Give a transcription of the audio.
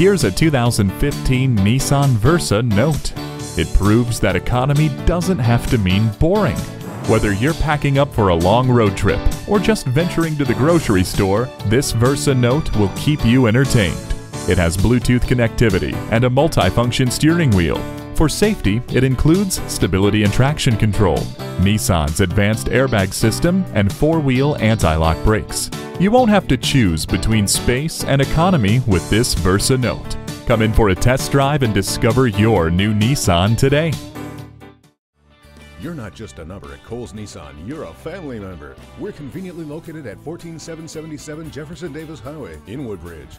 Here's a 2015 Nissan Versa Note. It proves that economy doesn't have to mean boring. Whether you're packing up for a long road trip or just venturing to the grocery store, this Versa Note will keep you entertained. It has Bluetooth connectivity and a multifunction steering wheel. For safety, it includes stability and traction control, Nissan's advanced airbag system, and four-wheel anti-lock brakes. You won't have to choose between space and economy with this Versa Note. Come in for a test drive and discover your new Nissan today. You're not just a number at Cowles Nissan, you're a family member. We're conveniently located at 14777 Jefferson Davis Highway in Woodbridge.